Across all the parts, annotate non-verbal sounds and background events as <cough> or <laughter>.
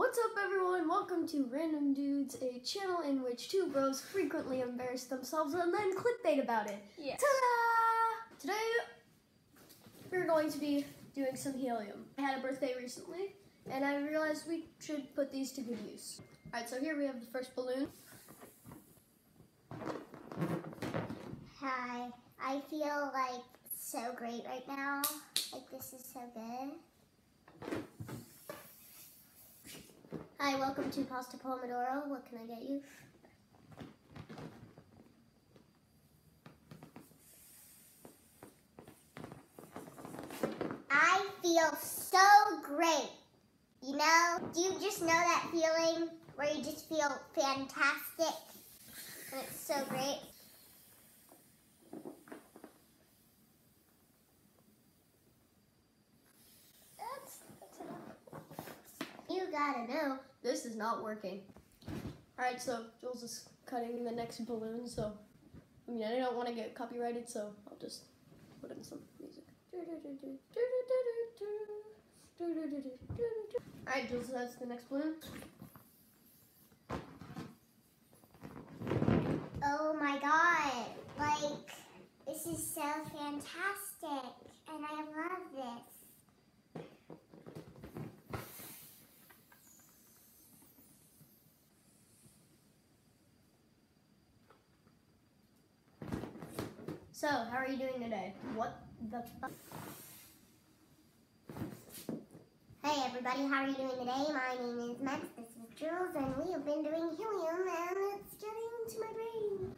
What's up, everyone? Welcome to Random Dudes, a channel in which two bros frequently embarrass themselves and then clickbait about it. Yes. Ta-da! Today, we're going to be doing some helium. I had a birthday recently, and I realized we should put these to good use. Alright, so here we have the first balloon. Hi, I feel like so great right now. Like this is so good. Hi, welcome to Pasta Pomodoro. What can I get you? I feel so great. You know, do you just know that feeling where you just feel fantastic? And it's so great. That's, that's enough. You gotta know, this is not working. Alright, so Jules is cutting the next balloon, so I mean I don't want to get copyrighted, so I'll just put in some music. Alright, Jules, that's the next balloon. Oh my god. Like, this is so fantastic. And I love this. So, how are you doing today? What the? Hey everybody, how are you doing today? My name is Max, this is Jules, and we have been doing helium, and it's getting to my brain.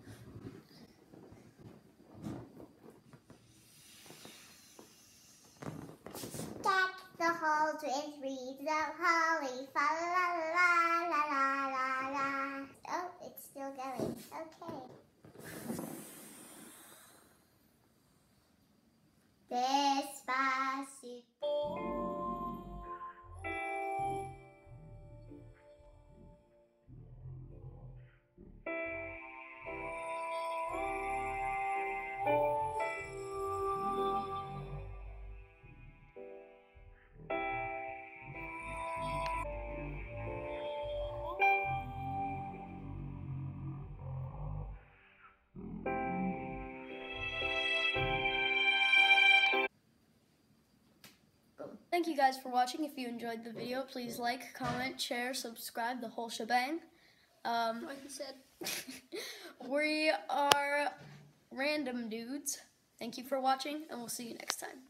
Stack the halls with wreaths of holly, fa la la la la la la. Oh, it's still going. Thank you guys for watching. If you enjoyed the video, please like, comment, share, subscribe, the whole shebang. Um, Like you said. <laughs> we are random dudes. Thank you for watching, and we'll see you next time.